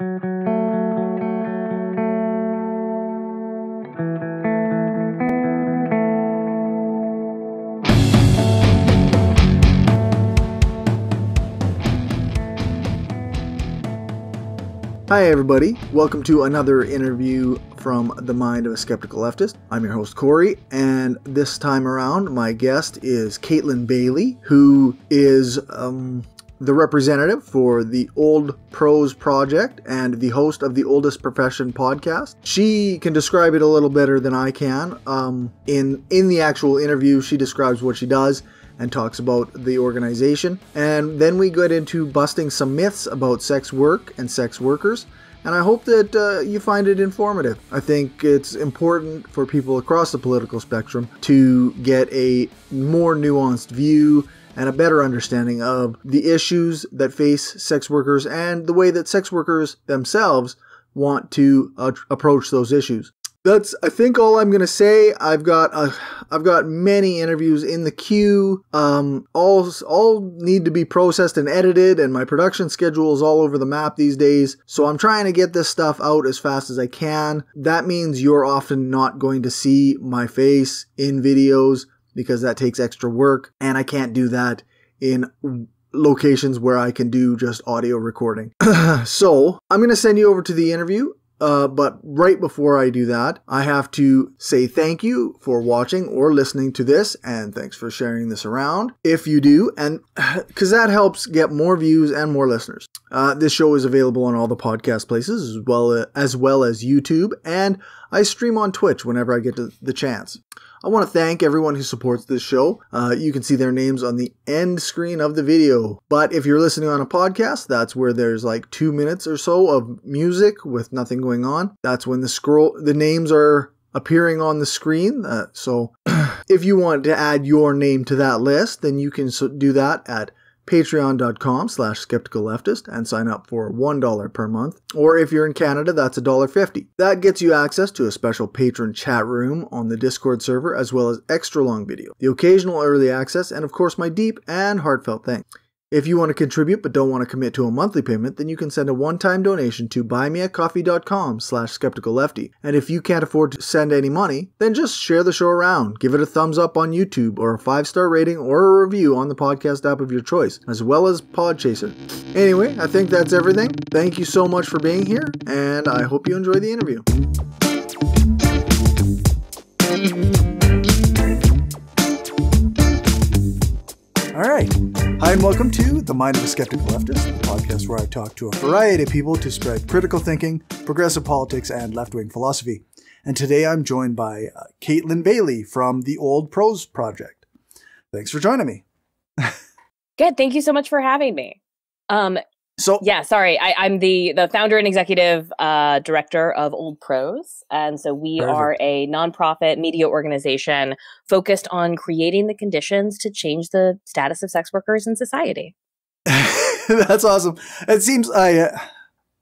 Hi, everybody. Welcome to another interview from the mind of a skeptical leftist. I'm your host, Cory, and this time around, my guest is Kaytlin Bailey, who is um, the representative for the Old Pros Project and the host of the Oldest Profession podcast. She can describe it a little better than I can. Um, in in the actual interview, she describes what she does and talks about the organization. And then we get into busting some myths about sex work and sex workers. And I hope that uh, you find it informative. I think it's important for people across the political spectrum to get a more nuanced view and a better understanding of the issues that face sex workers and the way that sex workers themselves want to uh, approach those issues that's I think all I'm gonna say. I've got uh, I've got many interviews in the queue. Um, all all need to be processed and edited, and my production schedule is all over the map these days. So I'm trying to get this stuff out as fast as I can. That means you're often not going to see my face in videos because that takes extra work, and I can't do that in locations where I can do just audio recording. so I'm going to send you over to the interview. Uh, but right before I do that, I have to say thank you for watching or listening to this, and thanks for sharing this around if you do, and because that helps get more views and more listeners. Uh, this show is available on all the podcast places as well as well as YouTube, and I stream on Twitch whenever I get the chance. I want to thank everyone who supports this show. Uh, you can see their names on the end screen of the video. But if you're listening on a podcast, that's where there's like two minutes or so of music with nothing going on. That's when the scroll, the names are appearing on the screen. Uh, so if you want to add your name to that list, then you can do that at patreon.com slash skeptical leftist and sign up for $1 per month. Or if you're in Canada, that's $1.50. That gets you access to a special patron chat room on the Discord server, as well as extra long video, the occasional early access, and of course my deep and heartfelt thanks. If you want to contribute but don't want to commit to a monthly payment, then you can send a one-time donation to buymeacoffee.com slash skepticallefty. And if you can't afford to send any money, then just share the show around, give it a thumbs up on YouTube or a five-star rating or a review on the podcast app of your choice, as well as Podchaser. Anyway, I think that's everything. Thank you so much for being here, and I hope you enjoy the interview. All right. Hi, and welcome to The Mind of a Skeptical Leftist, the podcast where I talk to a variety of people to spread critical thinking, progressive politics, and left wing philosophy. And today I'm joined by uh, Kaytlin Bailey from the Old Pros Project. Thanks for joining me. Good. Thank you so much for having me. Um, so yeah, sorry, I, am the the founder and executive uh, director of Old Pros, and so we perfect. are a nonprofit media organization focused on creating the conditions to change the status of sex workers in society. That's awesome. It seems I uh,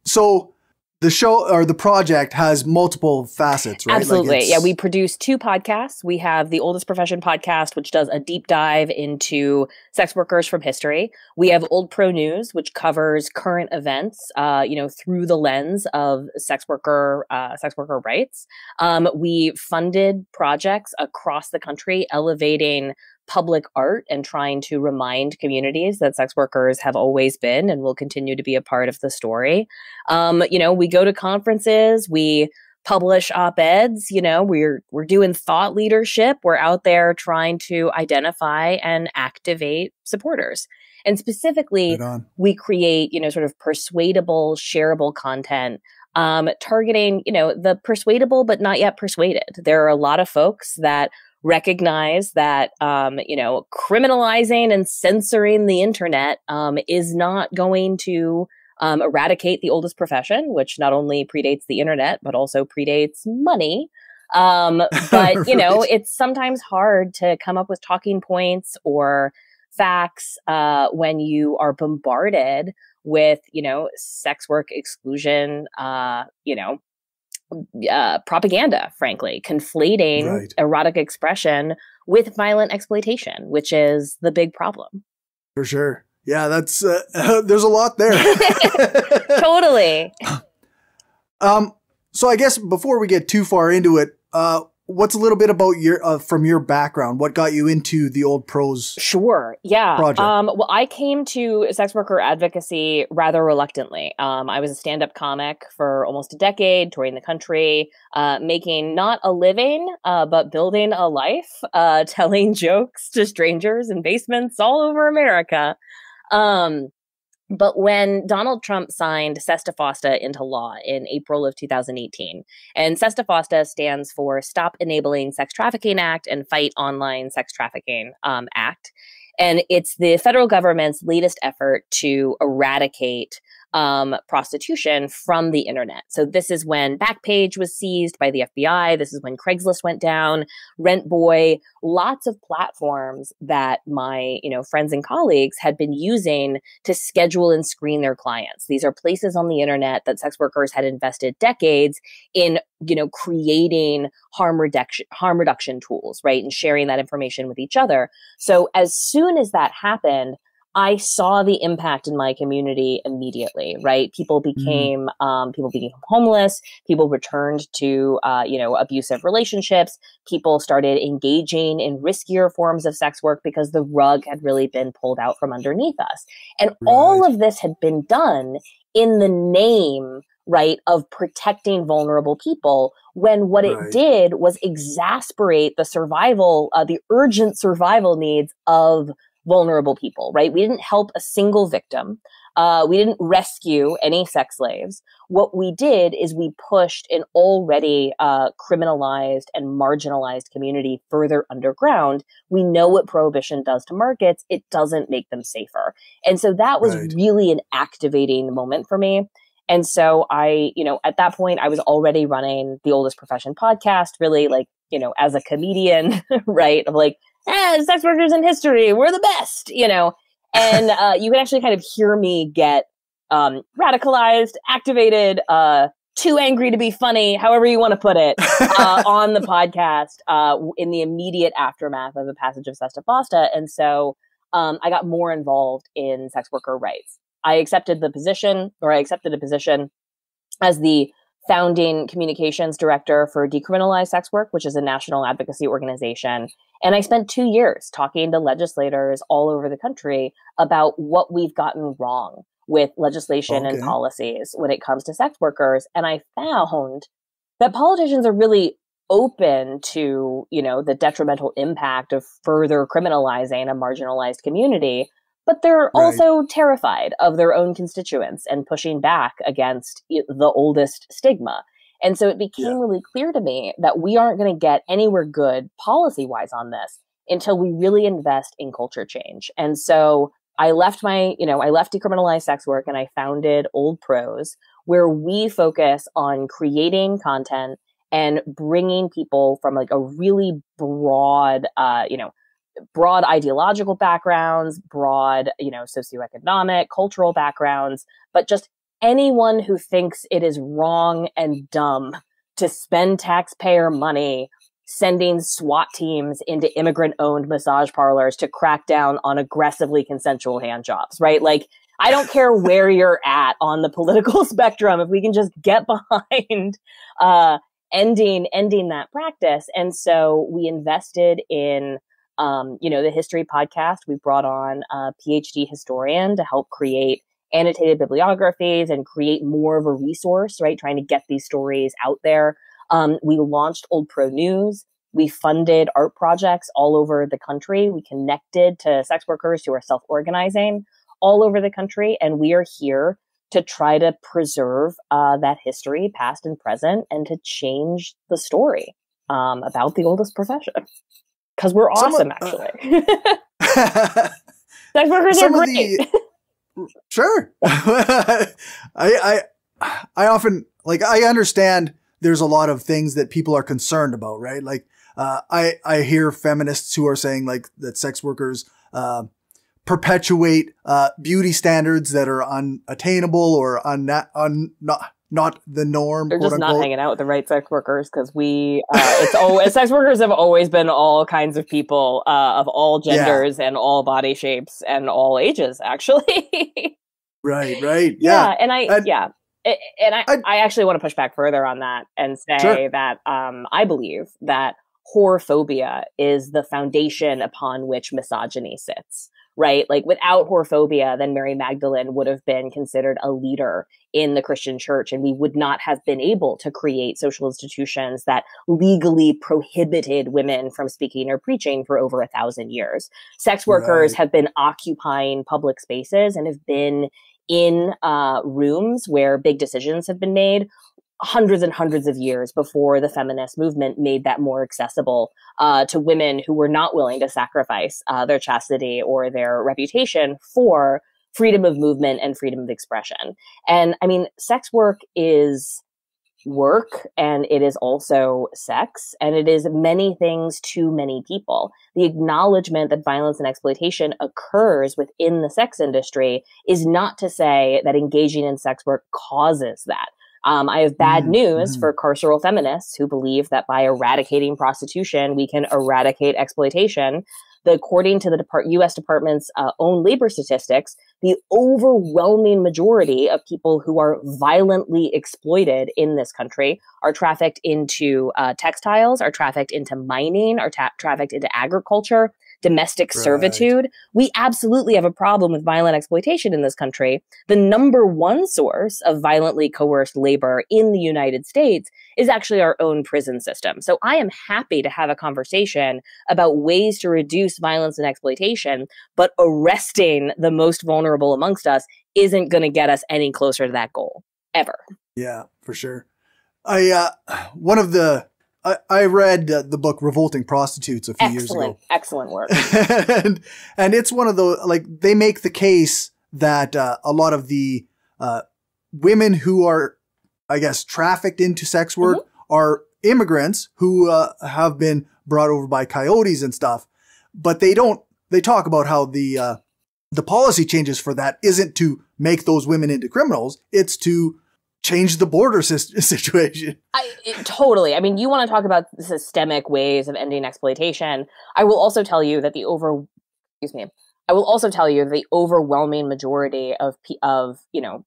so the show or the project has multiple facets, right? Absolutely. Like yeah, we produce two podcasts. We have the Oldest Profession podcast, which does a deep dive into sex workers from history. We have Old Pro News, which covers current events, uh, you know, through the lens of sex worker uh, sex worker rights. Um, we funded projects across the country elevating public art and trying to remind communities that sex workers have always been and will continue to be a part of the story. Um, you know, we go to conferences, we publish op-eds, you know, we're we're doing thought leadership, we're out there trying to identify and activate supporters. And specifically, we create, you know, sort of persuadable, shareable content um, targeting, you know, the persuadable but not yet persuaded. There are a lot of folks that recognize that um, you know criminalizing and censoring the internet um, is not going to um, eradicate the oldest profession, which not only predates the internet but also predates money. Um, but right. you know, it's sometimes hard to come up with talking points or facts uh, when you are bombarded with you know sex work exclusion, uh, you know uh, propaganda, frankly, conflating right. erotic expression with violent exploitation, which is the big problem. For sure. Yeah, that's uh, there's a lot there. totally. Um, so I guess before we get too far into it, uh, what's a little bit about your uh, from your background? What got you into the old pros? Sure. Yeah. Project. Um, well, I came to sex worker advocacy rather reluctantly. Um, I was a stand up comic for almost a decade, touring the country, uh, making not a living, uh, but building a life, uh, telling jokes to strangers in basements all over America. Um, but when Donald Trump signed SESTA FOSTA into law in April of 2018, and SESTA FOSTA stands for Stop Enabling Sex Trafficking Act and Fight Online Sex Trafficking um, Act. And it's the federal government's latest effort to eradicate um, prostitution from the internet. So this is when Backpage was seized by the FBI. This is when Craigslist went down, Rent Boy, lots of platforms that my you know friends and colleagues had been using to schedule and screen their clients. These are places on the internet that sex workers had invested decades in you know creating harm reduction harm reduction tools right and sharing that information with each other so as soon as that happened I saw the impact in my community immediately, right? People mm-hmm. became, mm. um, people became homeless. People returned to, uh, you know, abusive relationships. People started engaging in riskier forms of sex work because the rug had really been pulled out from underneath us. And right. all of this had been done in the name right, of protecting vulnerable people when what right. it did was exasperate the survival, uh, the urgent survival needs of vulnerable people, right? We didn't help a single victim. Uh, we didn't rescue any sex slaves. What we did is we pushed an already uh, criminalized and marginalized community further underground. We know what prohibition does to markets. It doesn't make them safer. And so that was right. really an activating moment for me. And so I, you know, at that point, I was already running the oldest profession podcast, really like, you know, as a comedian, right? Of like, eh, sex workers in history, we're the best, you know. And uh, you can actually kind of hear me get um, radicalized, activated, uh, too angry to be funny, however you want to put it, uh, on the podcast uh, in the immediate aftermath of the passage of Sesta Fosta. And so um, I got more involved in sex worker rights. I accepted the position, or I accepted a position as the founding communications director for Decriminalize Sex Work, which is a national advocacy organization. And I spent two years talking to legislators all over the country about what we've gotten wrong with legislation okay. and policies when it comes to sex workers. And I found that politicians are really open to, you know, the detrimental impact of further criminalizing a marginalized community, but they're right. also terrified of their own constituents and pushing back against the oldest stigma. And so it became yeah. really clear to me that we aren't going to get anywhere good policy wise on this until we really invest in culture change. And so I left my, you know, I left decriminalized sex work and I founded Old Pros, where we focus on creating content and bringing people from like a really broad, uh, you know, broad ideological backgrounds, broad, you know, socioeconomic, cultural backgrounds, but just anyone who thinks it is wrong and dumb to spend taxpayer money sending SWAT teams into immigrant owned massage parlors to crack down on aggressively consensual hand jobs, right? Like, I don't care where you're at on the political spectrum. If we can just get behind, uh, ending, ending that practice. And so we invested in um, you know, the history podcast, we brought on a PhD historian to help create annotated bibliographies and create more of a resource, right? Trying to get these stories out there. Um, we launched Old Pro News. We funded art projects all over the country. We connected to sex workers who are self organizing all over the country. And we are here to try to preserve uh, that history, past and present, and to change the story um, about the oldest profession because we're awesome, Some, actually. Uh, Sex workers are great. The, sure. I, I, I often like. I understand. There's a lot of things that people are concerned about, right? Like, uh, I I hear feminists who are saying like that sex workers uh, perpetuate uh, beauty standards that are unattainable or un, un not not the norm. They're just unquote. not hanging out with the right sex workers because we, uh, it's always, sex workers have always been all kinds of people uh, of all genders yeah. and all body shapes and all ages, actually. right, right. Yeah. yeah and I, and, yeah. and I, I, I actually want to push back further on that and say sure. that um, I believe that whorephobia is the foundation upon which misogyny sits right? Like without whorephobia, then Mary Magdalene would have been considered a leader in the Christian church, and we would not have been able to create social institutions that legally prohibited women from speaking or preaching for over a thousand years. Sex workers right. have been occupying public spaces and have been in uh, rooms where big decisions have been made hundreds and hundreds of years before the feminist movement made that more accessible uh, to women who were not willing to sacrifice uh, their chastity or their reputation for freedom of movement and freedom of expression. And I mean, sex work is work and it is also sex and it is many things to many people. The acknowledgement that violence and exploitation occurs within the sex industry is not to say that engaging in sex work causes that. Um, I have bad mm-hmm. news mm-hmm. for carceral feminists who believe that by eradicating prostitution, we can eradicate exploitation. The, according to the Depart- U.S. Department's uh, own labor statistics, the overwhelming majority of people who are violently exploited in this country are trafficked into uh, textiles, are trafficked into mining, are ta- trafficked into agriculture, domestic right. servitude. We absolutely have a problem with violent exploitation in this country. The number one source of violently coerced labor in the United States is actually our own prison system. So I am happy to have a conversation about ways to reduce violence and exploitation, but arresting the most vulnerable amongst us isn't going to get us any closer to that goal ever. Yeah, for sure. I uh one of the I, I read uh, the book Revolting Prostitutes a few excellent, years ago. Excellent work. and, and it's one of the, like, they make the case that uh, a lot of the uh, women who are, I guess, trafficked into sex work mm-hmm. are immigrants who uh, have been brought over by coyotes and stuff. But they don't, they talk about how the, uh, the policy changes for that isn't to make those women into criminals. It's to change the border situation. I, it, totally. I mean, you want to talk about systemic ways of ending exploitation. I will also tell you that the over, excuse me, I will also tell you the overwhelming majority of of you know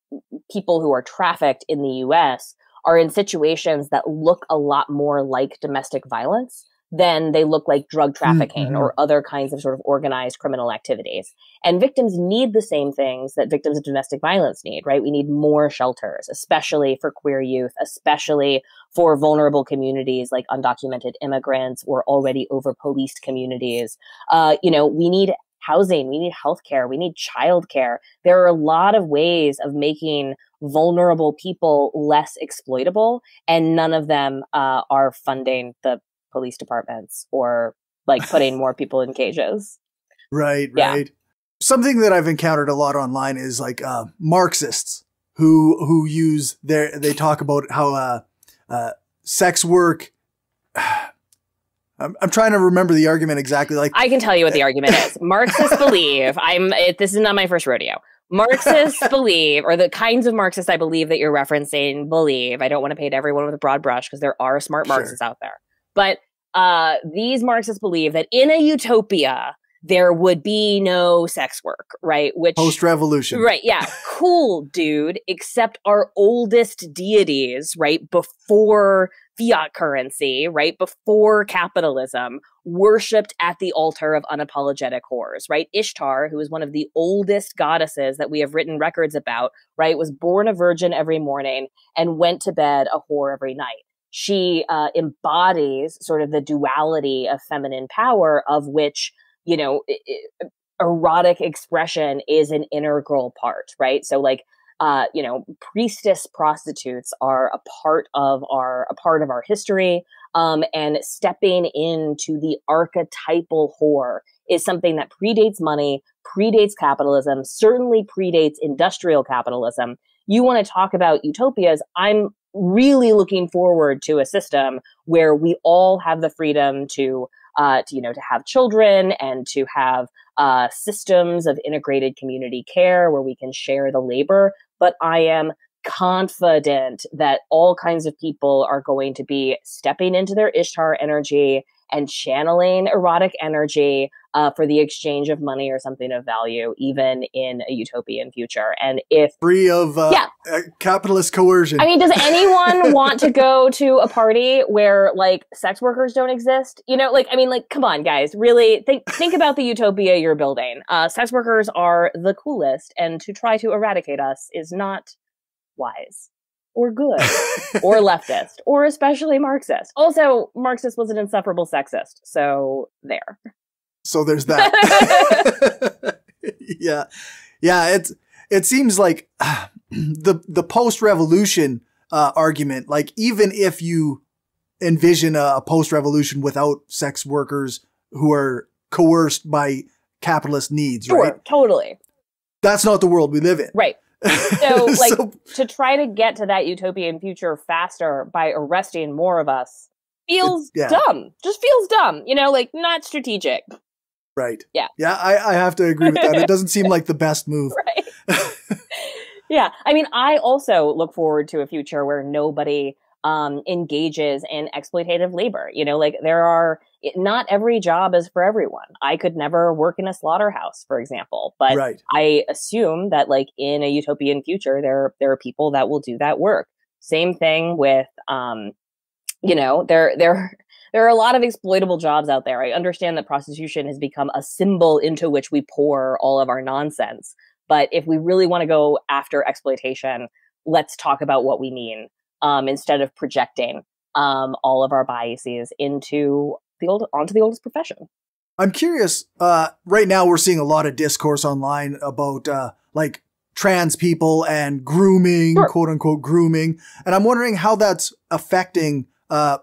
people who are trafficked in the U.S. are in situations that look a lot more like domestic violence then they look like drug trafficking mm-hmm. or other kinds of sort of organized criminal activities. And victims need the same things that victims of domestic violence need, right? We need more shelters, especially for queer youth, especially for vulnerable communities like undocumented immigrants or already over policed communities. Uh, you know, we need housing, we need healthcare, we need childcare. There are a lot of ways of making vulnerable people less exploitable, and none of them uh, are funding the police departments or like putting more people in cages. Right, yeah. right. Something that I've encountered a lot online is like uh, Marxists who who use their they talk about how uh, uh, sex work. I'm, I'm trying to remember the argument exactly. Like I can tell you what the argument is. Marxists believe I'm. It, this is not my first rodeo. Marxists believe, or the kinds of Marxists I believe that you're referencing believe. I don't want to paint everyone with a broad brush because there are smart Marxists sure. out there. But uh, these Marxists believe that in a utopia, there would be no sex work, right? Which post revolution. Right. Yeah. cool, dude. Except our oldest deities, right? Before fiat currency, right? Before capitalism, worshipped at the altar of unapologetic whores, right? Ishtar, who is one of the oldest goddesses that we have written records about, right? Was born a virgin every morning and went to bed a whore every night she uh, embodies sort of the duality of feminine power of which you know erotic expression is an integral part right? So like uh, you know priestess prostitutes are a part of our a part of our history um, and stepping into the archetypal whore is something that predates money predates capitalism certainly predates industrial capitalism. You want to talk about utopias i'm really looking forward to a system where we all have the freedom to, uh, to you know, to have children and to have uh, systems of integrated community care where we can share the labor. But I am confident that all kinds of people are going to be stepping into their Ishtar energy and channeling erotic energy uh, for the exchange of money or something of value, even in a utopian future. And if free of uh, yeah. Uh, capitalist coercion. I mean, does anyone want to go to a party where like sex workers don't exist? You know, like I mean, like come on, guys, really think think about the utopia you're building. Uh, sex workers are the coolest, and to try to eradicate us is not wise or good or leftist or especially Marxist. Also, Marxist was an insufferable sexist. So there. So there's that. yeah. Yeah, it's it seems like uh, the the post-revolution uh, argument like even if you envision a, a post-revolution without sex workers who are coerced by capitalist needs, sure, right? Totally. That's not the world we live in. Right. So, like, so, to try to get to that utopian future faster by arresting more of us feels yeah. dumb. Just feels dumb. You know, like not strategic. Right. Yeah. Yeah, I, I have to agree with that. it doesn't seem like the best move. Right. yeah. I mean, I also look forward to a future where nobody um, engages in exploitative labor. You know, like there are not every job is for everyone. I could never work in a slaughterhouse, for example, but right. I assume that like in a utopian future, there there are people that will do that work. Same thing with, um, you know, there there there are a lot of exploitable jobs out there. I understand that prostitution has become a symbol into which we pour all of our nonsense. But if we really want to go after exploitation, let's talk about what we mean um, instead of projecting um, all of our biases into the old onto the oldest profession. I'm curious. Uh, right now, we're seeing a lot of discourse online about uh, like trans people and grooming, sure. quote unquote grooming, and I'm wondering how that's affecting uh,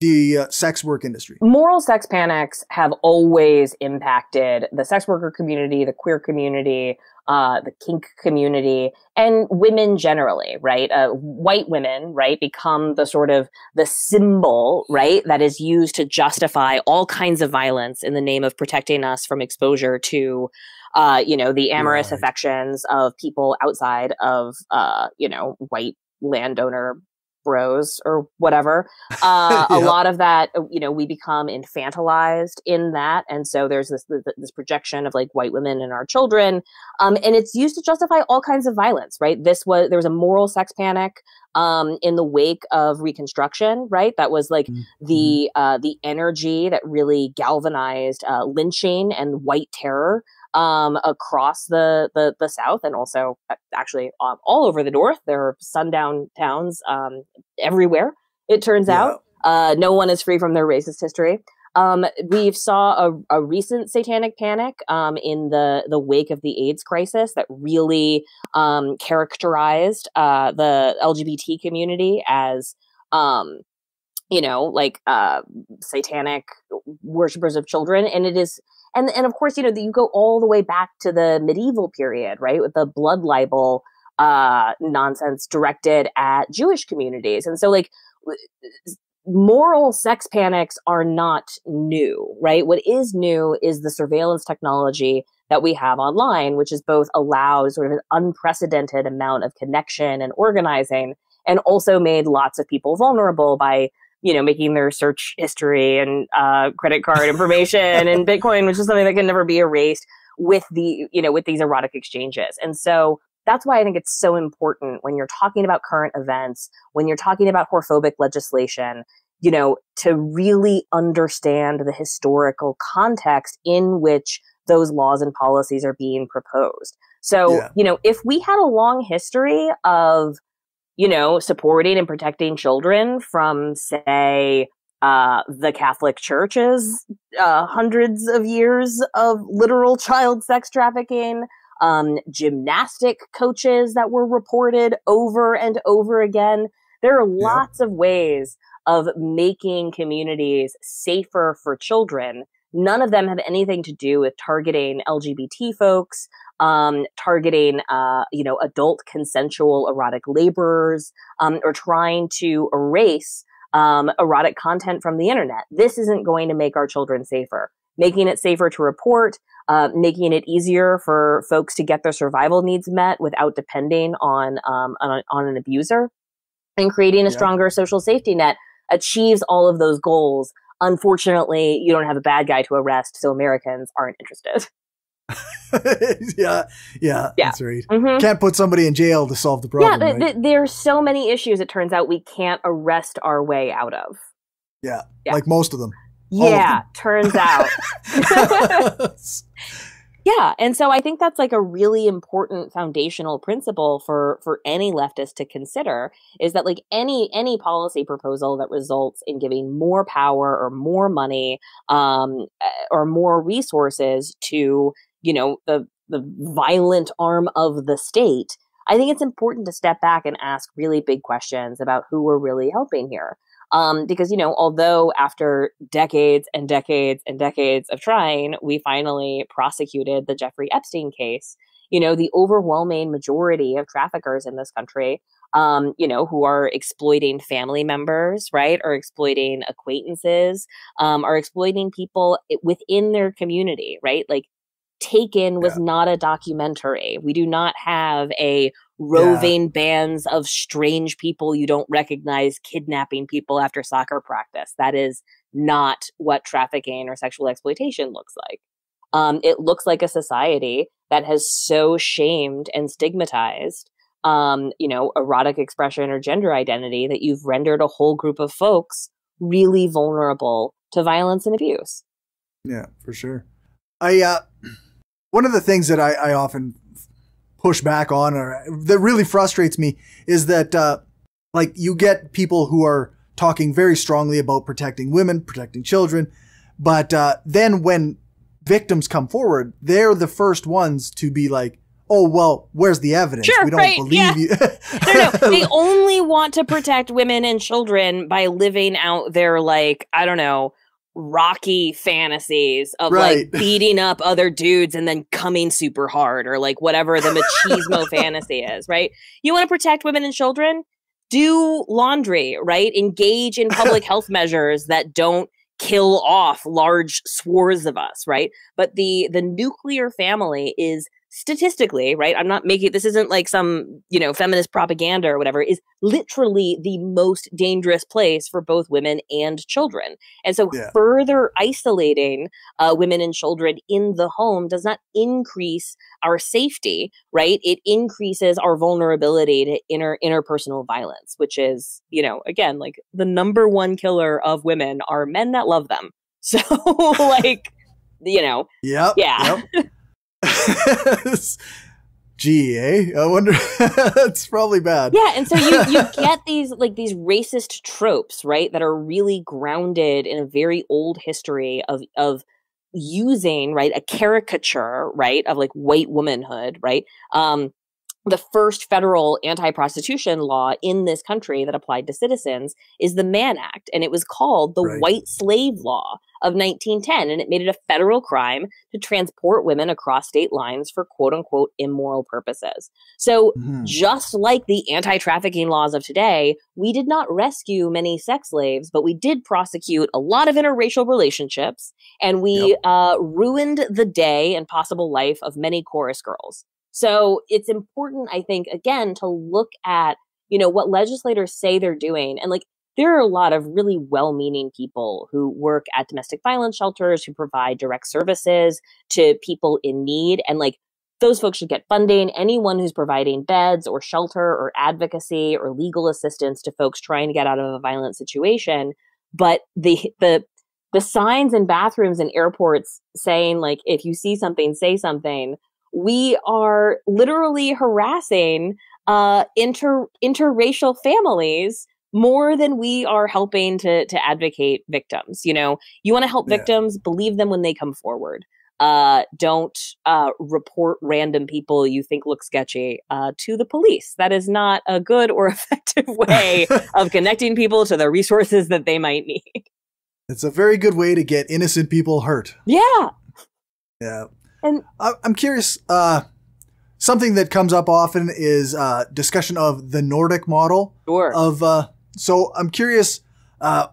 the uh, sex work industry? Moral sex panics have always impacted the sex worker community, the queer community, uh, the kink community, and women generally, right? Uh, white women, right, become the sort of the symbol, right, that is used to justify all kinds of violence in the name of protecting us from exposure to uh, you know, the amorous right. affections of people outside of, uh, you know, white landowner bros or whatever. Uh, A lot of that, uh, you know, we become infantilized in that, and so there's this this projection of like white women and our children, um, and it's used to justify all kinds of violence. Right? This was there was a moral sex panic um, in the wake of Reconstruction. Right? That was like mm-hmm. the uh, the energy that really galvanized uh, lynching and white terror um, across the, the, the South and also uh, actually um, all over the North. There are sundown towns um, everywhere. It turns yeah. out uh, no one is free from their racist history. Um, we saw a, a, recent satanic panic um, in the the wake of the AIDS crisis that really um, characterized uh, the LGBT community as um, you know like uh, satanic worshippers of children, and it is and and of course you know that you go all the way back to the medieval period right with the blood libel uh, nonsense directed at jewish communities. And so like moral sex panics are not new right? What is new is the surveillance technology that we have online which is both allowed sort of an unprecedented amount of connection and organizing and also made lots of people vulnerable by you know, making their search history and uh, credit card information and Bitcoin, which is something that can never be erased with the, you know, with these erotic exchanges. And so that's why I think it's so important when you're talking about current events, when you're talking about whorephobic legislation, you know, to really understand the historical context in which those laws and policies are being proposed. So, yeah. you know, if we had a long history of you know, supporting and protecting children from, say, uh, the Catholic Church's uh, hundreds of years of literal child sex trafficking, um, gymnastic coaches that were reported over and over again. There are lots yeah. of ways of making communities safer for children. None of them have anything to do with targeting LGBT folks, um, targeting, uh, you know, adult consensual erotic laborers, um, or trying to erase um, erotic content from the internet. This isn't going to make our children safer. Making it safer to report, uh, making it easier for folks to get their survival needs met without depending on um, on, on, an abuser, and creating a yeah. stronger social safety net achieves all of those goals unfortunately, you don't have a bad guy to arrest, so Americans aren't interested. yeah, yeah, Yeah. that's right. Mhm. Can't put somebody in jail to solve the Yeah, problem. th- right? th- there's so many issues. It turns out we can't arrest our way out of. yeah, yeah. like most of them. All of Yeah, turns out. Yeah, and so I think that's like a really important foundational principle for for any leftist to consider is that like any any policy proposal that results in giving more power or more money um uh, or more resources to, you know, the the violent arm of the state, I think it's important to step back and ask really big questions about who we're really helping here. Um, because, you know, although after decades and decades and decades of trying, we finally prosecuted the Jeffrey Epstein case, you know, the overwhelming majority of traffickers in this country, um, you know, who are exploiting family members, right, or exploiting acquaintances, um, are exploiting people within their community, right? Like, Taken was Yeah. not a documentary. We do not have a roving bands of strange people you don't recognize kidnapping people after soccer practice. That is not what trafficking or sexual exploitation looks like. Um, it looks like a society that has so shamed and stigmatized, um, you know, erotic expression or gender identity that you've rendered a whole group of folks really vulnerable to violence and abuse. Yeah, for sure. I uh, one of the things that I, I often push back on, or that really frustrates me, is that uh, like you get people who are talking very strongly about protecting women, protecting children, but uh, then when victims come forward, they're the first ones to be like, "Oh well, where's the evidence? Sure, we don't right, believe yeah. you." No, no, they only want to protect women and children by living out their like, I don't know, rocky fantasies of Right. like beating up other dudes and then coming super hard or like whatever the machismo fantasy is, right? You want to protect women and children? Do laundry, right? Engage in public health measures that don't kill off large swaths of us, right? But the the nuclear family is statistically, right? I'm not making this isn't like some, you know, feminist propaganda or whatever, is literally the most dangerous place for both women and children. And so Yeah. further isolating uh, women and children in the home does not increase our safety, right? It increases our vulnerability to inner interpersonal violence, which is, you know, again, like the number one killer of women are men that love them. So like, you know, Yep. Yeah. Yep. Gee, eh? I wonder. it's probably bad. Yeah, and so you you get these like these racist tropes, right, that are really grounded in a very old history of of using, right, a caricature, right, of like white womanhood, right? Um the first federal anti-prostitution law in this country that applied to citizens is the Mann Act and it was called the Right. White Slave Law of 1910 and it made it a federal crime to transport women across state lines for quote unquote immoral purposes. So Mhm. just like the anti trafficking laws of today, we did not rescue many sex slaves, but we did prosecute a lot of interracial relationships and we uh, ruined the day and possible life of many chorus girls. So it's important, I think, again, to look at, you know, what legislators say they're doing. And like, there are a lot of really well meaning people who work at domestic violence shelters, who provide direct services to people in need. And like, those folks should get funding. Anyone who's providing beds or shelter or advocacy or legal assistance to folks trying to get out of a violent situation. But the, the, the signs in bathrooms and airports saying like, if you see something, say something. We are literally harassing, uh, inter, interracial families more than we are helping to, to advocate victims. You know, you want to help Yeah. victims, believe them when they come forward uh, don't uh, report random people you think look sketchy uh, to the police. That is not a good or effective way of connecting people to the resources that they might need. it's a very good way to get innocent people hurt. Yeah. Yeah. And- I, I'm curious. Uh, something that comes up often is uh, discussion of the Nordic model Sure. of. Uh, so I'm curious. Uh,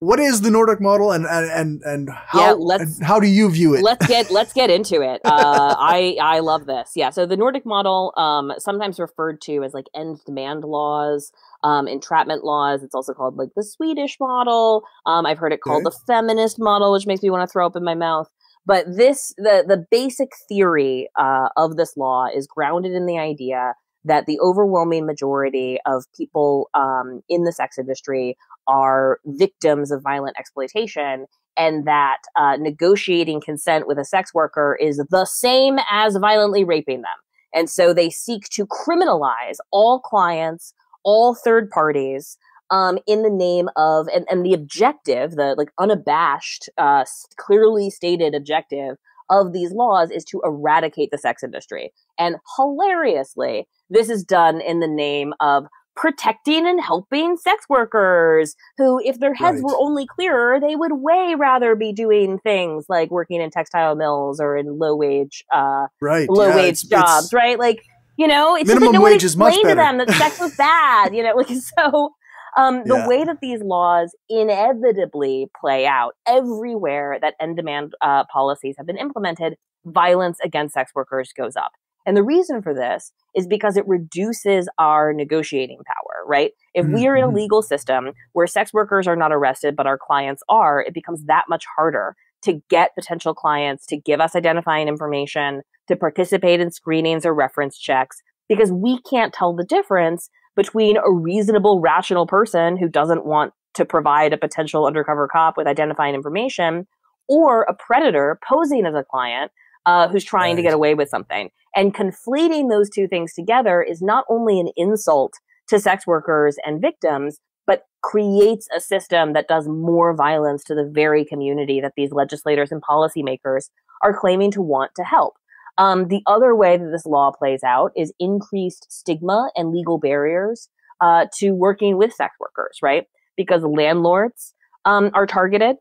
what is the Nordic model, and and and, how Yeah, let's- and how do you view it? let's get let's get into it. Uh, I I love this. Yeah. So the Nordic model, um, sometimes referred to as like end demand laws, um, entrapment laws. It's also called like the Swedish model. Um, I've heard it called okay. the feminist model, which makes me want to throw up in my mouth. But this, the the basic theory uh, of this law is grounded in the idea that the overwhelming majority of people um, in the sex industry are victims of violent exploitation, and that uh, negotiating consent with a sex worker is the same as violently raping them. And so they seek to criminalize all clients, all third parties, um, in the name of and, and the objective, the like unabashed, uh, clearly stated objective of these laws is to eradicate the sex industry. And hilariously, this is done in the name of protecting and helping sex workers who, if their heads right. were only clearer, they would way rather be doing things like working in textile mills or in low wage, uh, right. low yeah, wage it's, jobs, it's, right? Like, you know, it's minimum just like no wage is much better. to them that sex was bad, you know, like so. Um, the yeah. way that these laws inevitably play out everywhere that end demand uh, policies have been implemented, violence against sex workers goes up. And the reason for this is because it reduces our negotiating power, right? If we are in a mm-hmm. legal system where sex workers are not arrested, but our clients are, it becomes that much harder to get potential clients to give us identifying information, to participate in screenings or reference checks, because we can't tell the difference between a reasonable, rational person who doesn't want to provide a potential undercover cop with identifying information or a predator posing as a client uh, who's trying right. to get away with something. And conflating those two things together is not only an insult to sex workers and victims, but creates a system that does more violence to the very community that these legislators and policymakers are claiming to want to help. Um, the other way that this law plays out is increased stigma and legal barriers uh, to working with sex workers, right? Because landlords um, are targeted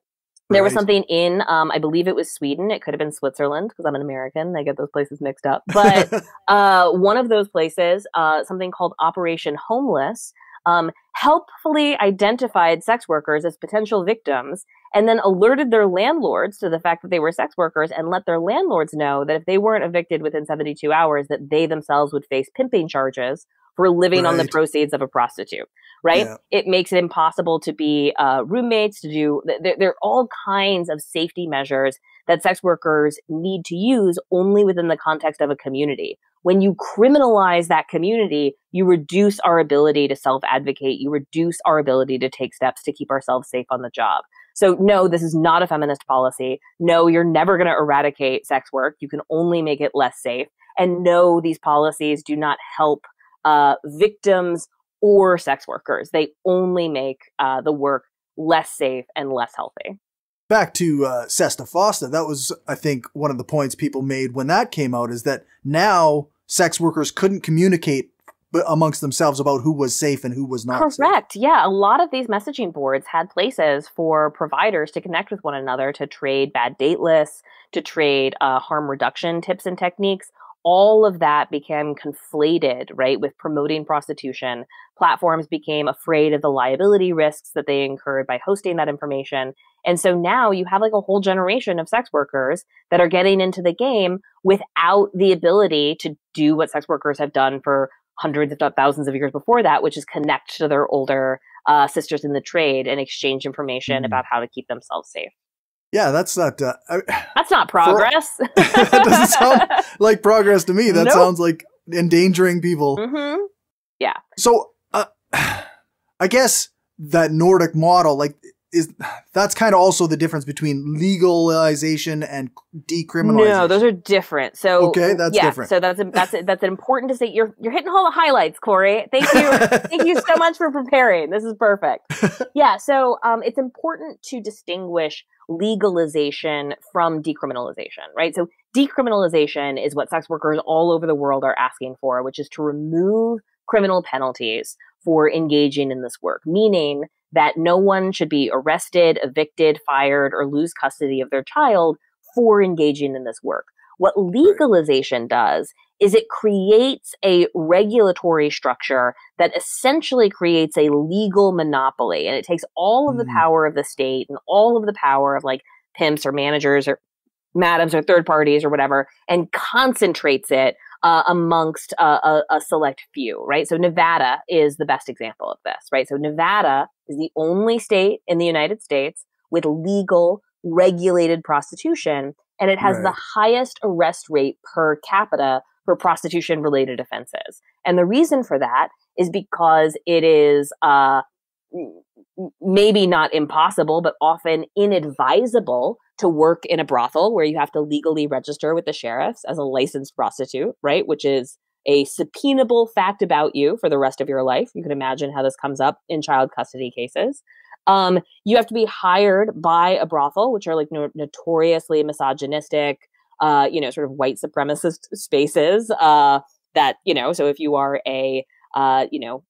there right. was something in, um, I believe it was Sweden. It could have been Switzerland because I'm an American. I get those places mixed up. But uh, one of those places, uh, something called Operation Homeless, um, helpfully identified sex workers as potential victims and then alerted their landlords to the fact that they were sex workers and let their landlords know that if they weren't evicted within 72 hours, that they themselves would face pimping charges for living right. on the proceeds of a prostitute right? Yeah. It makes it impossible to be uh, roommates, to do, there, there, are all kinds of safety measures that sex workers need to use only within the context of a community. When you criminalize that community, you reduce our ability to self advocate, you reduce our ability to take steps to keep ourselves safe on the job. So, no, this is not a feminist policy. No, you're never going to eradicate sex work. You can only make it less safe. And no, these policies do not help uh, victims or sex workers. They only make uh, the work less safe and less healthy. Back to uh, SESTA FOSTA, that was, I think, one of the points people made when that came out is that now sex workers couldn't communicate amongst themselves about who was safe and who was not correct safe. yeah a lot of these messaging boards had places for providers to connect with one another to trade bad date lists to trade uh, harm reduction tips and techniques all of that became conflated, right, with promoting prostitution. Platforms became afraid of the liability risks that they incurred by hosting that information. And so now you have like a whole generation of sex workers that are getting into the game without the ability to do what sex workers have done for hundreds, if not thousands of years before that, which is connect to their older uh, sisters in the trade and exchange information mm. about how to keep themselves safe. Yeah, that's not. Uh, I, that's not progress. For, that doesn't sound like progress to me. That nope. sounds like endangering people. Mm-hmm. Yeah. So, uh, I guess that Nordic model, like, is that's kind of also the difference between legalization and decriminalization. No, those are different. So okay, that's yeah, different. So that's a, that's a, that's important to say. You're you're hitting all the highlights, Cory. Thank you, thank you so much for preparing. This is perfect. Yeah. So um, it's important to distinguish legalization from decriminalization, right? So decriminalization is what sex workers all over the world are asking for, which is to remove criminal penalties for engaging in this work, meaning that no one should be arrested, evicted, fired, or lose custody of their child for engaging in this work. What legalization does is it creates a regulatory structure that essentially creates a legal monopoly and it takes all of the mm. power of the state and all of the power of like pimps or managers or madams or third parties or whatever and concentrates it uh, amongst a, a, a, select few, right? So Nevada is the best example of this, right? So Nevada is the only state in the United States with legal regulated prostitution, and it has right. the highest arrest rate per capita for prostitution related offenses. And the reason for that is because it is uh, maybe not impossible, but often inadvisable to work in a brothel where you have to legally register with the sheriffs as a licensed prostitute, right? Which is a subpoenable fact about you for the rest of your life. You can imagine how this comes up in child custody cases. Um, you have to be hired by a brothel, which are like no- notoriously misogynistic, uh, you know, sort of white supremacist spaces. Uh, that you know, so if you are a uh, you know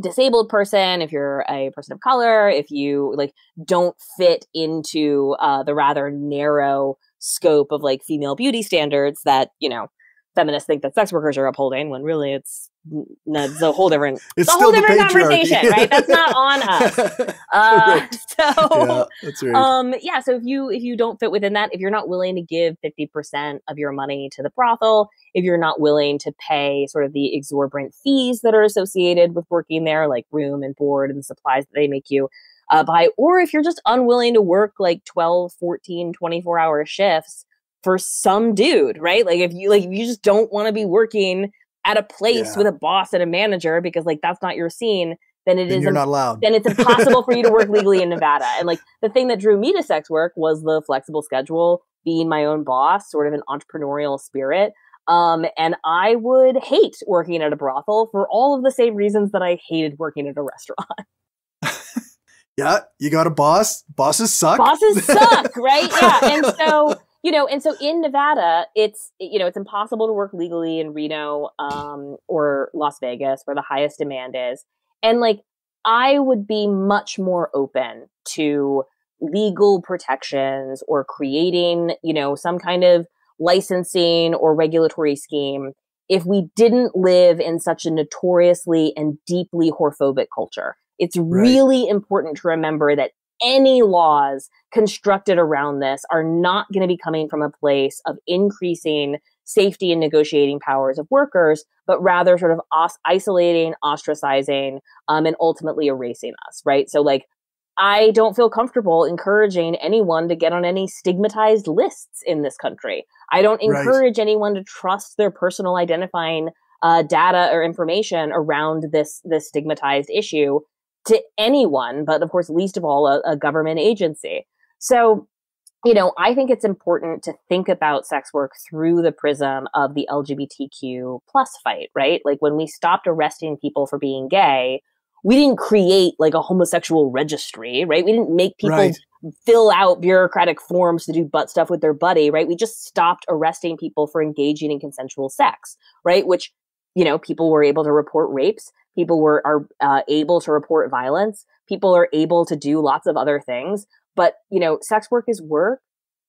disabled person, if you're a person of color, if you like don't fit into uh, the rather narrow scope of like female beauty standards that you know feminists think that sex workers are upholding, when really it's it's a whole different it's, a whole different conversation, right? That's not on us. Uh, so yeah, right. um, yeah. So if you if you don't fit within that, if you're not willing to give fifty percent of your money to the brothel, if you're not willing to pay sort of the exorbitant fees that are associated with working there, like room and board and the supplies that they make you uh, buy, or if you're just unwilling to work like 12, 14, 24 hour shifts for some dude, right? Like if you like if you just don't want to be working at a place yeah. with a boss and a manager because like that's not your scene, then it then is you're Im- not allowed. Then it's impossible for you to work legally in Nevada. And like the thing that drew me to sex work was the flexible schedule, being my own boss, sort of an entrepreneurial spirit. Um, and I would hate working at a brothel for all of the same reasons that I hated working at a restaurant. yeah, you got a boss. Bosses suck. Bosses suck, right? Yeah. And so you know, and so in Nevada, it's you know it's impossible to work legally in Reno um, or Las Vegas, where the highest demand is. And like, I would be much more open to legal protections or creating, you know, some kind of licensing or regulatory scheme if we didn't live in such a notoriously and deeply whorephobic culture. It's right. really important to remember that any laws constructed around this are not going to be coming from a place of increasing safety and negotiating powers of workers, but rather sort of os- isolating, ostracizing, um, and ultimately erasing us, right? So, like, I don't feel comfortable encouraging anyone to get on any stigmatized lists in this country. I don't encourage right. anyone to trust their personal identifying uh, data or information around this this stigmatized issue to anyone, but of course, least of all, a, a government agency. So, you know, I think it's important to think about sex work through the prism of the LGBTQ plus fight, right? Like when we stopped arresting people for being gay, we didn't create like a homosexual registry, right? We didn't make people right. fill out bureaucratic forms to do butt stuff with their buddy, right? We just stopped arresting people for engaging in consensual sex, right? Which, you know, people were able to report rapes people were are uh, able to report violence. People are able to do lots of other things. But you know sex work is work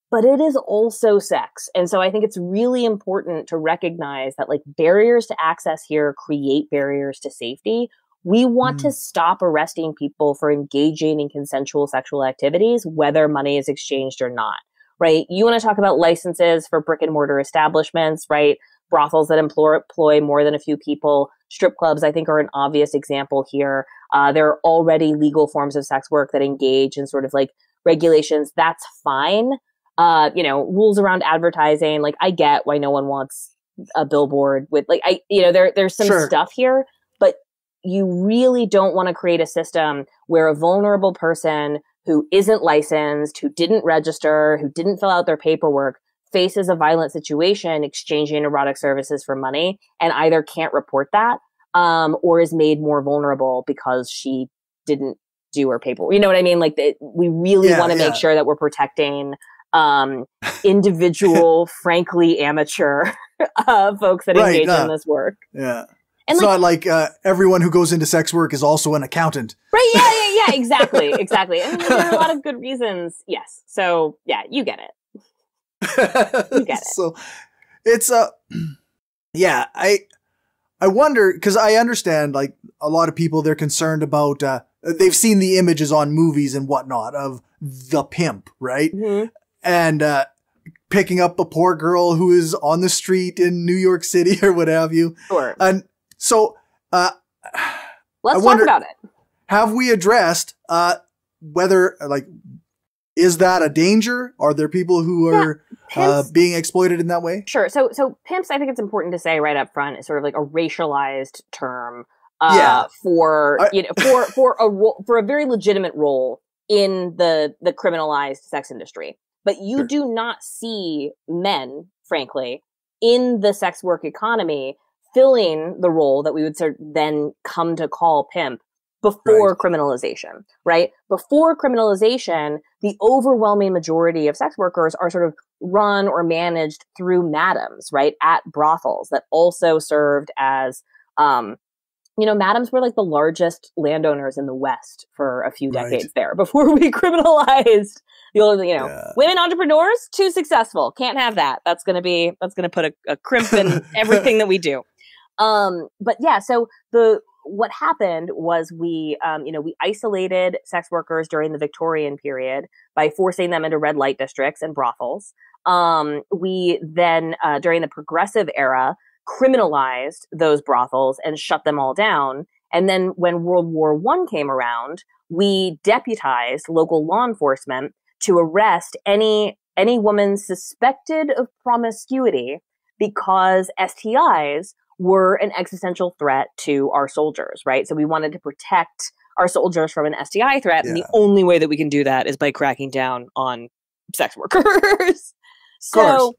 but it is also sex. And so i think it's really important to recognize that like barriers to access here create barriers to safety. We want mm. to stop arresting people for engaging in consensual sexual activities whether money is exchanged or not right? You want to talk about licenses for brick and mortar establishments right brothels that employ, employ more than a few people. Strip clubs, I think, are an obvious example here. Uh, there are already legal forms of sex work that engage in sort of like regulations. That's fine. Uh, you know, rules around advertising. Like, I get why no one wants a billboard with like I, you know, there there's some sure. stuff here, but you really don't want to create a system where a vulnerable person who isn't licensed, who didn't register, who didn't fill out their paperwork faces a violent situation exchanging erotic services for money and either can't report that um, or is made more vulnerable because she didn't do her paperwork. You know what I mean? Like the, we really yeah, want to yeah. make sure that we're protecting um, individual, frankly amateur uh, folks that right, engage uh, in this work. Yeah. And it's like, not like uh, everyone who goes into sex work is also an accountant. Right. Yeah. Yeah. Yeah. Exactly. exactly. And there are a lot of good reasons. Yes. So yeah, you get it you get it. So it's a, uh, yeah, I, I wonder because I understand like a lot of people they're concerned about uh, they've seen the images on movies and whatnot of the pimp, right? Mm-hmm. And uh, picking up a poor girl who is on the street in New York City or what have you. Sure. And so, uh, Let's I talk wonder- about it. have we addressed uh, whether like is that a danger? Are there people who Yeah, are uh, being exploited in that way? Sure. So, so pimps, I think it's important to say right up front is sort of like a racialized term uh, Yeah. for I- you know for for a ro- for a very legitimate role in the the criminalized sex industry. But you Sure. do not see men, frankly, in the sex work economy filling the role that we would sort of then come to call pimp before criminalization, right? Before criminalization, the overwhelming majority of sex workers are sort of run or managed through madams, right? At brothels that also served as, um, you know, madams were like the largest landowners in the West for a few Right. decades there before we criminalized the old, you know, Yeah. women entrepreneurs too successful. Can't have that. That's going to be, that's going to put a, a crimp in everything that we do. Um, but yeah, so the, what happened was we, um, you know, we isolated sex workers during the Victorian period by forcing them into red light districts and brothels. Um, we then, uh, during the progressive era, criminalized those brothels and shut them all down. And then when World War One came around, we deputized local law enforcement to arrest any any woman suspected of promiscuity because STIs were an existential threat to our soldiers, right? So we wanted to protect our soldiers from an STI threat, and the only way that we can do that is by cracking down on sex workers. So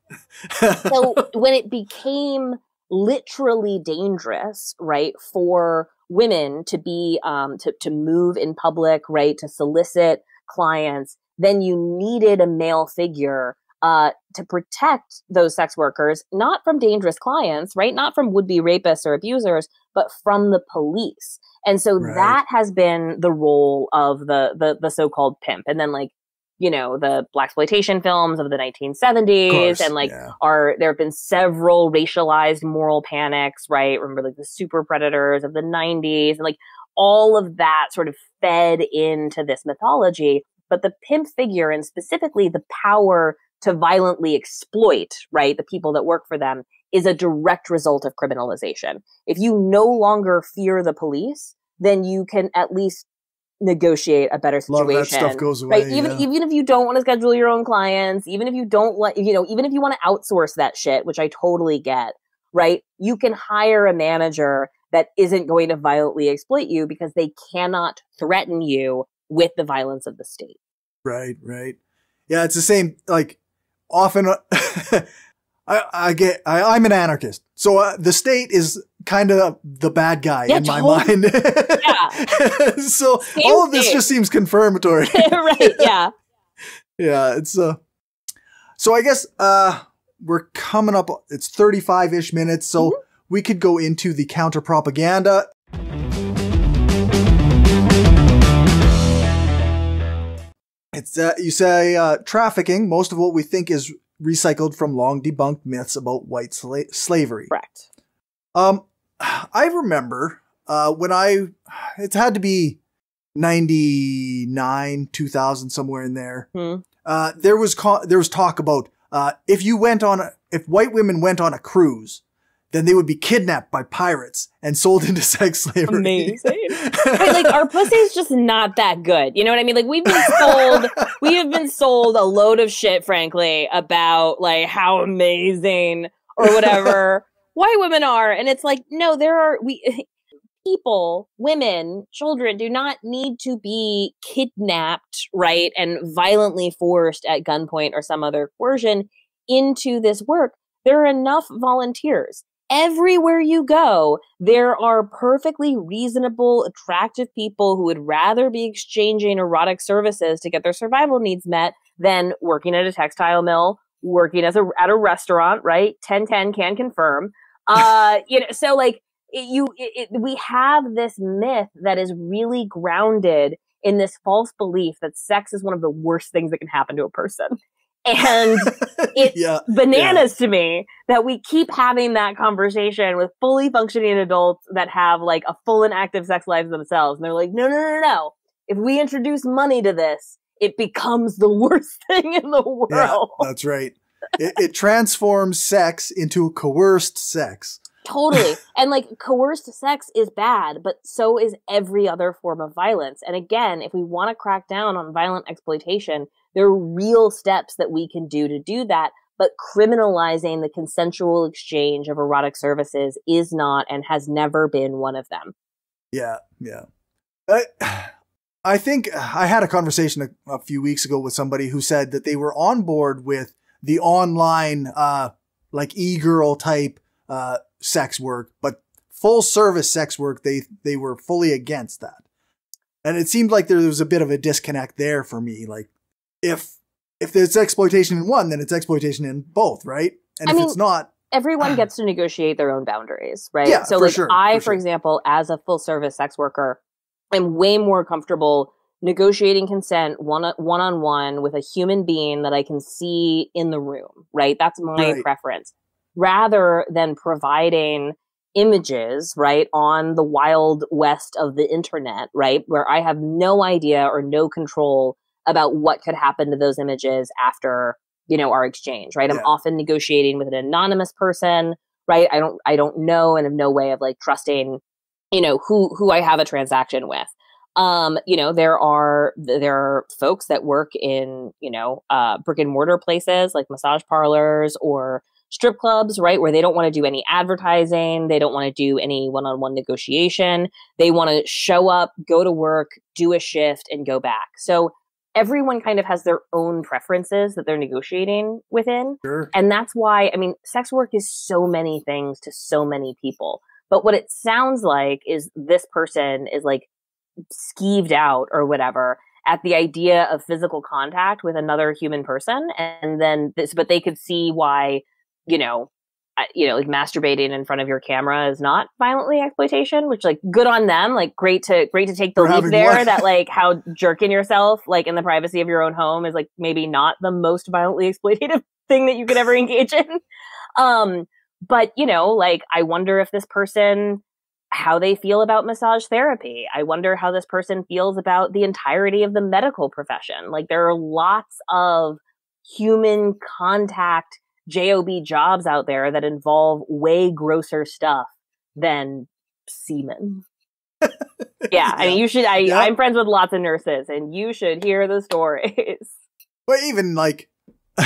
so when it became literally dangerous, right, for women to be um, to to move in public, right, to solicit clients, then you needed a male figure uh, to protect those sex workers, not from dangerous clients, right, not from would be rapists or abusers, but from the police. And so Right. that has been the role of the the the so called pimp, and then like you know the blaxploitation films of the 1970s course, and like yeah. are there have been several racialized moral panics, right? Remember like the super predators of the 90s and like all of that sort of fed into this mythology. But the pimp figure and specifically the power to violently exploit, right? The people that work for them is a direct result of criminalization. If you no longer fear the police, then you can at least negotiate a better A lot situation of that stuff goes away. right even yeah. even if you don't want to schedule your own clients even if you don't like you know even if you want to outsource that shit which i totally get right you can hire a manager that isn't going to violently exploit you because they cannot threaten you with the violence of the state Right, right. Yeah, it's the same. Like often, I, I get. I, I'm an anarchist, so uh, the state is kind of the bad guy Yeah, in my totally. mind. Yeah. so Same all of this thing. just seems confirmatory. right yeah yeah, it's uh. So I guess uh we're coming up. It's 35 ish minutes, so Mm-hmm. we could go into the counter propaganda. It's uh, you say uh, trafficking. Most of what we think is recycled from long debunked myths about white sla- slavery. correct Um, I remember uh, when I it had to be ninety nine, two thousand, somewhere in there. Hmm. Uh, there was there was talk about uh, if you went on a, if white women went on a cruise, then they would be kidnapped by pirates and sold into sex slavery. Amazing. Wait, like our pussy's just not that good. You know what I mean? Like we've been sold, we have been sold a load of shit, frankly, about like how amazing or whatever white women are, and it's like, no, there are we people, women, children do not need to be kidnapped, right, and violently forced at gunpoint or some other coercion into this work. There are enough volunteers everywhere you go, there are perfectly reasonable, attractive people who would rather be exchanging erotic services to get their survival needs met than working at a textile mill, working as a at a restaurant, right? 1010 can confirm. Uh, you know, so like it, you it, it, we have this myth that is really grounded in this false belief that sex is one of the worst things that can happen to a person. And it's yeah, bananas to me that we keep having that conversation with fully functioning adults that have like a full and active sex lives themselves. And they're like, no, no, no, no. If we introduce money to this, it becomes the worst thing in the yeah, world. that's right. it, it transforms sex into coerced sex. Totally. and like coerced sex is bad, but so is every other form of violence. And again, if we want to crack down on violent exploitation, there are real steps that we can do to do that. But criminalizing the consensual exchange of erotic services is not and has never been one of them. Yeah, yeah. I, I think I had a conversation a, a few weeks ago with somebody who said that they were on board with the online, uh, like e-girl type, uh, sex work, but full service sex work, they, they were fully against that. And it seemed like there was a bit of a disconnect there for me. Like, if if there's exploitation in one, then it's exploitation in both, right? And I if mean, it's not, everyone gets to negotiate their own boundaries, right? Yeah, so for like sure, I, for for sure. example, as a full service sex worker, am way more comfortable negotiating consent one one on one with a human being that I can see in the room, right? That's my Right. preference. Rather than providing images, right, on the wild west of the internet, right, where I have no idea or no control about what could happen to those images after, you know, our exchange, right? I'm often negotiating with an anonymous person, right? I don't I don't know and have no way of like trusting, you know, who who I have a transaction with. Um, you know, there are there are folks that work in, you know, uh brick and mortar places like massage parlors or strip clubs, right, where they don't want to do any advertising, they don't want to do any one-on-one negotiation. They want to show up, go to work, do a shift and go back. So everyone kind of has their own preferences that they're negotiating within. sure. And that's why, I mean, sex work is so many things to so many people. But what it sounds like is this person is like skeeved out or whatever at the idea of physical contact with another human person. And then this, but they could see why, you know, you know, like masturbating in front of your camera is not violently exploitation, which like good on them. Like great to, great to take the leap having there one. that like how jerking yourself like in the privacy of your own home is like maybe not the most violently exploitative thing that you could ever engage in. Um, but you know, like I wonder if this person how they feel about massage therapy. I wonder how this person feels about the entirety of the medical profession. Like there are lots of human contact job jobs out there that involve way grosser stuff than semen. yeah, I mean, you should. I, Yeah. I'm friends with lots of nurses, and you should hear the stories. But even like,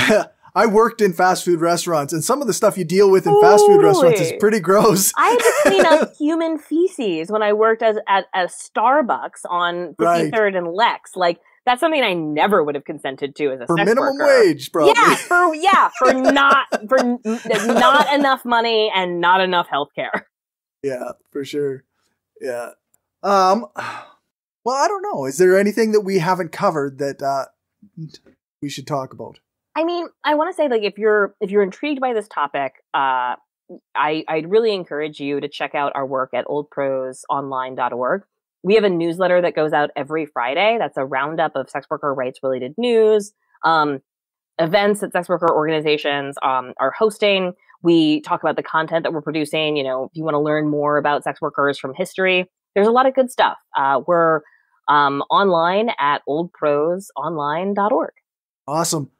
I worked in fast food restaurants, and some of the stuff you deal with in fast food restaurants is pretty gross. I had to clean up human feces when I worked as at a Starbucks on 53rd Right. and Lex. Like that's something I never would have consented to as a for minimum worker. wage, probably. Yeah, for yeah, for not for n- not enough money and not enough health care. Yeah, for sure. Yeah. Um. Well, I don't know. Is there anything that we haven't covered that uh, we should talk about? I mean, I want to say like if you're if you're intrigued by this topic, uh, I I'd really encourage you to check out our work at oldprosonline.org. We have a newsletter that goes out every Friday. That's a roundup of sex worker rights related news, um, events that sex worker organizations um, are hosting. We talk about the content that we're producing. You know, if you want to learn more about sex workers from history, there's a lot of good stuff. Uh, we're um, online at oldprosonline.org. Awesome.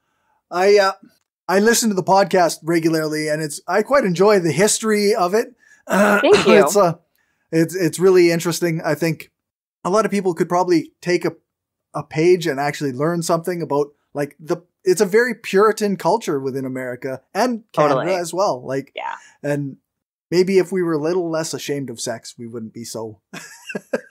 I uh, I listen to the podcast regularly, and it's I quite enjoy the history of it. Uh, Thank you. It's uh, it's it's really interesting. I think a lot of people could probably take a a page and actually learn something about like the. It's a very Puritan culture within America and Canada Totally. as well. Like Yeah. and maybe if we were a little less ashamed of sex, we wouldn't be so.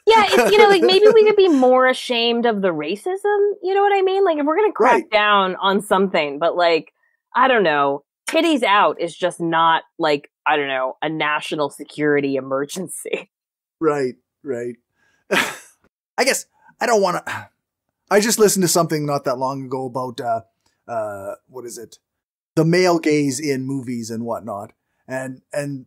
Yeah, it's, you know, like maybe we could be more ashamed of the racism. You know what I mean? Like if we're gonna crack Right. down on something, but like I don't know, titties out is just not like I don't know a national security emergency. Right, right. I guess I don't want to. I just listened to something not that long ago about uh, uh, what is it? The male gaze in movies and whatnot, and and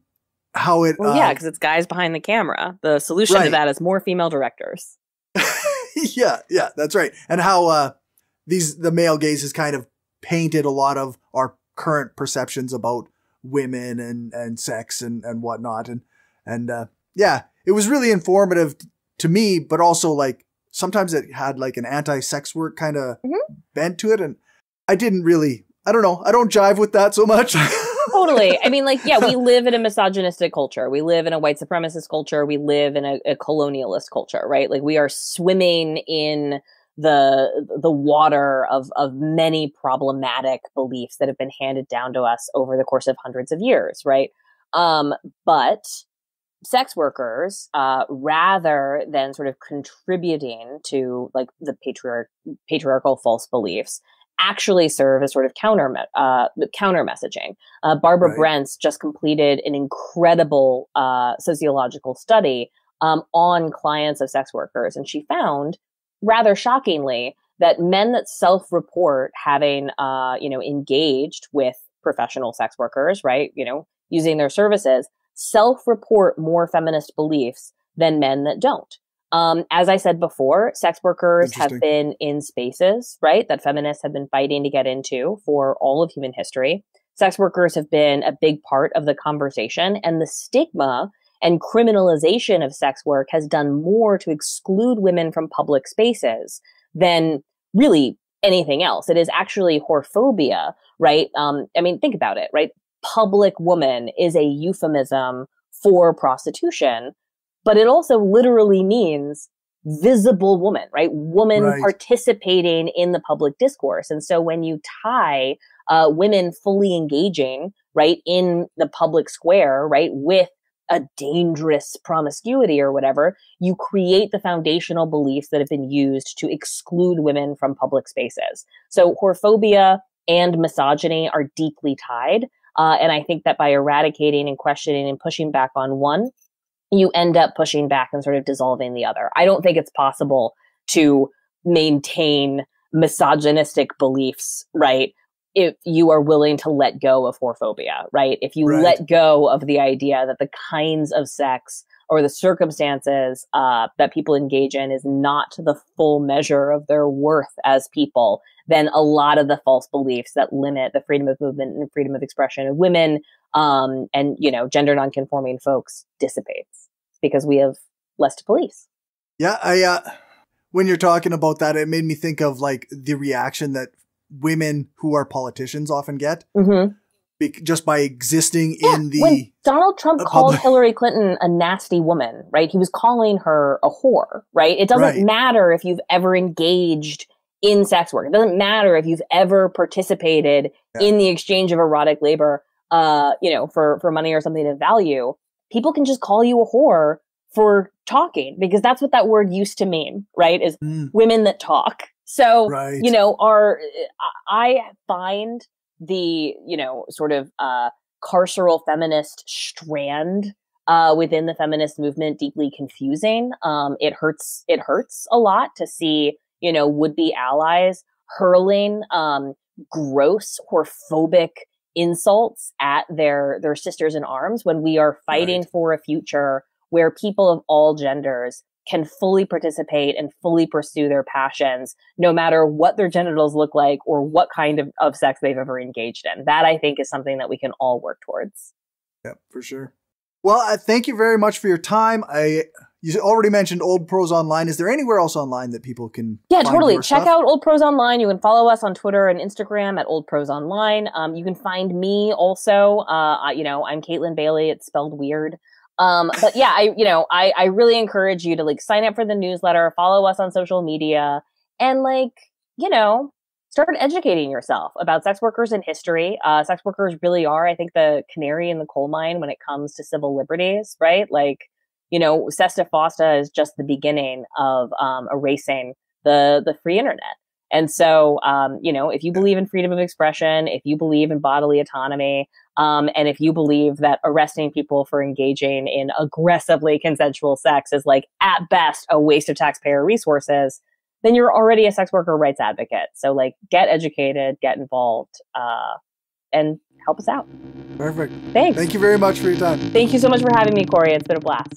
how it. Well, uh, yeah, because it's guys behind the camera. The solution to that is more female directors. yeah, yeah, that's right. And how uh, these the male gaze has kind of painted a lot of our current perceptions about women and and sex and and whatnot. And and uh, yeah, it was really informative to me, but also like sometimes it had like an anti-sex work kind of Mhm. bent to it, and I didn't really I don't know. I don't jive with that so much. totally. I mean, like, yeah, we live in a misogynistic culture. We live in a white supremacist culture. We live in a, a colonialist culture, right? Like, we are swimming in the the water of of many problematic beliefs that have been handed down to us over the course of hundreds of years, right? Um, but sex workers, uh, rather than sort of contributing to like the patriarch patriarchal false beliefs, actually serve as sort of counter uh, counter messaging. Uh, Barbara right. Brents just completed an incredible uh, sociological study um, on clients of sex workers, and she found, rather shockingly, that men that self-report having, uh, you know, engaged with professional sex workers, right, you know, using their services, self-report more feminist beliefs than men that don't. Um, as I said before, sex workers have been in spaces, right, that feminists have been fighting to get into for all of human history. Sex workers have been a big part of the conversation, and the stigma and criminalization of sex work has done more to exclude women from public spaces than really anything else. It is actually whorephobia, right? Um, I mean, think about it, right? Public woman is a euphemism for prostitution but it also literally means visible woman, right? Woman right. participating in the public discourse. And so when you tie uh, women fully engaging, right, in the public square, right, with a dangerous promiscuity or whatever, you create the foundational beliefs that have been used to exclude women from public spaces. So whorephobia and misogyny are deeply tied. Uh, and I think that by eradicating and questioning and pushing back on one, you end up pushing back and sort of dissolving the other. I don't think it's possible to maintain misogynistic beliefs, right? If you are willing to let go of whorephobia, right? If you right. let go of the idea that the kinds of sex or the circumstances uh, that people engage in is not the full measure of their worth as people, then a lot of the false beliefs that limit the freedom of movement and freedom of expression of women um, and you know gender nonconforming folks dissipates because we have less to police. Yeah, I uh, when you're talking about that, it made me think of like the reaction that women who are politicians often get. Mm-hmm. Be- just by existing yeah, in the when Donald Trump called Hillary Clinton a nasty woman, right? He was calling her a whore, right? It doesn't right. matter if you've ever engaged in sex work. It doesn't matter if you've ever participated yeah. in the exchange of erotic labor uh, you know, for, for money or something of value, people can just call you a whore for talking because that's what that word used to mean, right? Is mm. women that talk. So, right. you know, are, I find the, you know, sort of, uh, carceral feminist strand uh, within the feminist movement deeply confusing. Um, it hurts. It hurts a lot to see you know would be allies hurling um, gross whorephobic insults at their their sisters in arms when we are fighting right. for a future where people of all genders can fully participate and fully pursue their passions no matter what their genitals look like or what kind of, of sex they've ever engaged in that i think is something that we can all work towards yep for sure well uh, thank you very much for your time i you already mentioned Old Pros Online. Is there anywhere else online that people can? Yeah, totally. Check stuff? out Old Pros Online. You can follow us on Twitter and Instagram at Old Pros Online. Um, you can find me also. Uh, you know, I'm Kaytlin Bailey. It's spelled weird. Um, but yeah, I, you know, I, I really encourage you to like sign up for the newsletter, follow us on social media, and like, you know, start educating yourself about sex workers in history. Uh, sex workers really are, I think, the canary in the coal mine when it comes to civil liberties, right? Like, you know, SESTA FOSTA is just the beginning of um, erasing the the free internet. And so, um, you know, if you believe in freedom of expression, if you believe in bodily autonomy, um, and if you believe that arresting people for engaging in aggressively consensual sex is like at best a waste of taxpayer resources, then you're already a sex worker rights advocate. So, like, get educated, get involved, uh, and help us out. Perfect. Thanks. Thank you very much for your time. Thank you so much for having me, Cory. It's been a blast.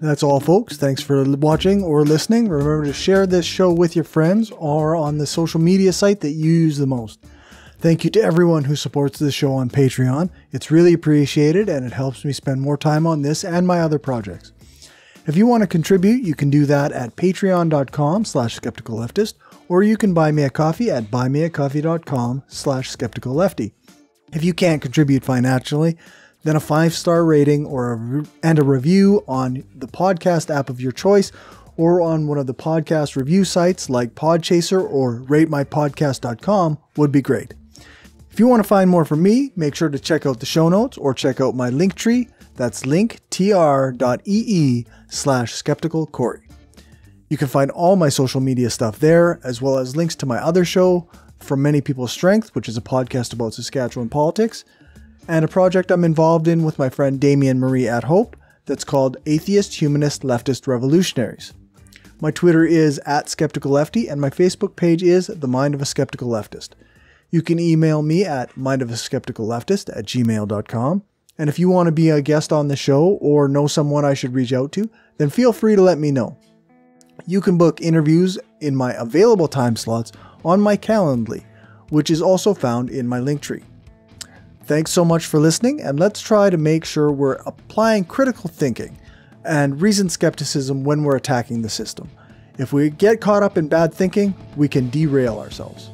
That's all, folks. Thanks for watching or listening. Remember to share this show with your friends or on the social media site that you use the most. Thank you to everyone who supports this show on Patreon. It's really appreciated and it helps me spend more time on this and my other projects. If you want to contribute, you can do that at patreon.com slash skepticalleftist, or you can buy me a coffee at buymeacoffee.com slash skepticallefty. If you can't contribute financially, then a five-star rating or a and a review on the podcast app of your choice or on one of the podcast review sites like Podchaser or ratemypodcast.com would be great. If you want to find more from me, make sure to check out the show notes or check out my link tree. That's linktr.ee slash skeptical. You can find all my social media stuff there, as well as links to my other show, From Many People's Strength, which is a podcast about Saskatchewan politics, and a project I'm involved in with my friend Damien Marie AtHope that's called Atheist Humanist Leftist Revolutionaries. My Twitter is at Skeptical Lefty, and my Facebook page is The Mind of a Skeptical Leftist. You can email me at mindofaskepticalleftist at gmail.com. And if you want to be a guest on the show or know someone I should reach out to, then feel free to let me know. You can book interviews in my available time slots on my Calendly, which is also found in my link tree. Thanks so much for listening, and let's try to make sure we're applying critical thinking and reasoned skepticism when we're attacking the system. If we get caught up in bad thinking, we can derail ourselves.